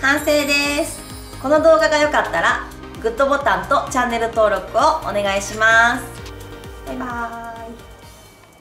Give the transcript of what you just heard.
完成です。この動画が良かったらグッドボタンとチャンネル登録をお願いします。バイバーイ。